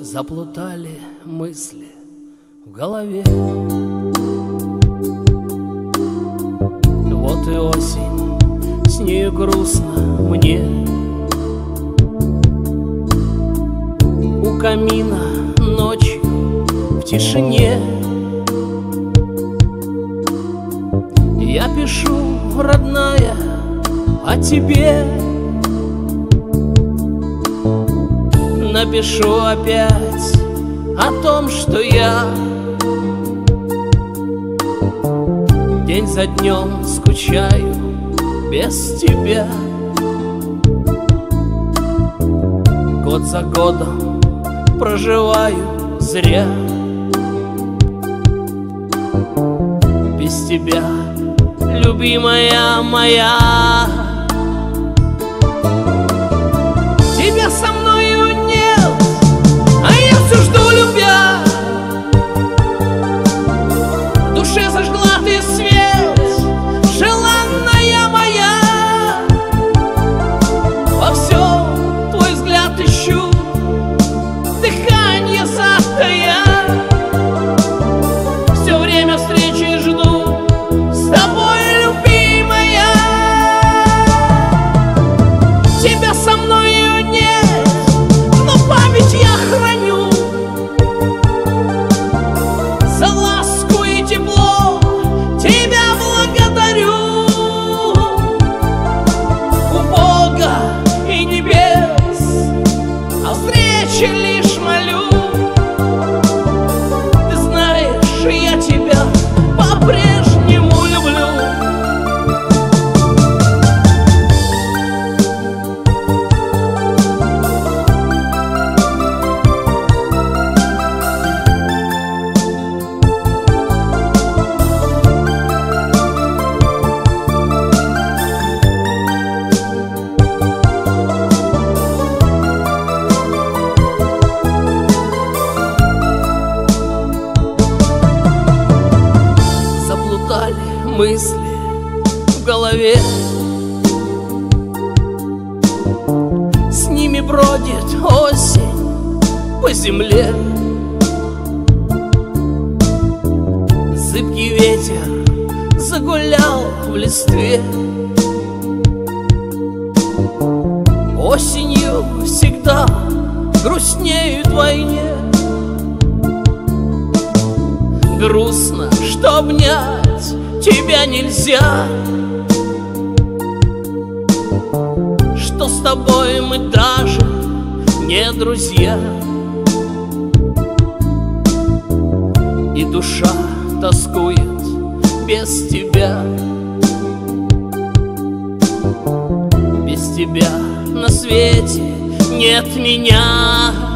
Заплутали мысли в голове. Вот и осень, с ней грустно мне. У камина ночью в тишине. Я пишу, родная, о тебе. Напишу опять о том, что я День за днем скучаю без тебя. Год за годом проживаю зря. Без тебя, любимая моя встрече лишь молю мысли в голове. С ними бродит осень по земле. Зыбкий ветер загулял в листве. Осенью всегда грустнеют вдвойне Грустно, что обнять тебя нельзя. Что с тобой мы даже не друзья. И душа тоскует без тебя. Без тебя на свете нет меня